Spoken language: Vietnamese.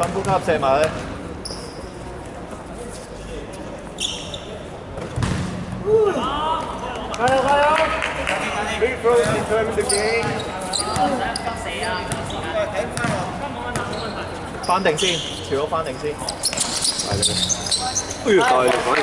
深呼吸射埋去。加油加油！Free throws determine the game。翻定先，朝咗翻定先。係嘅。哎呀，大力反而。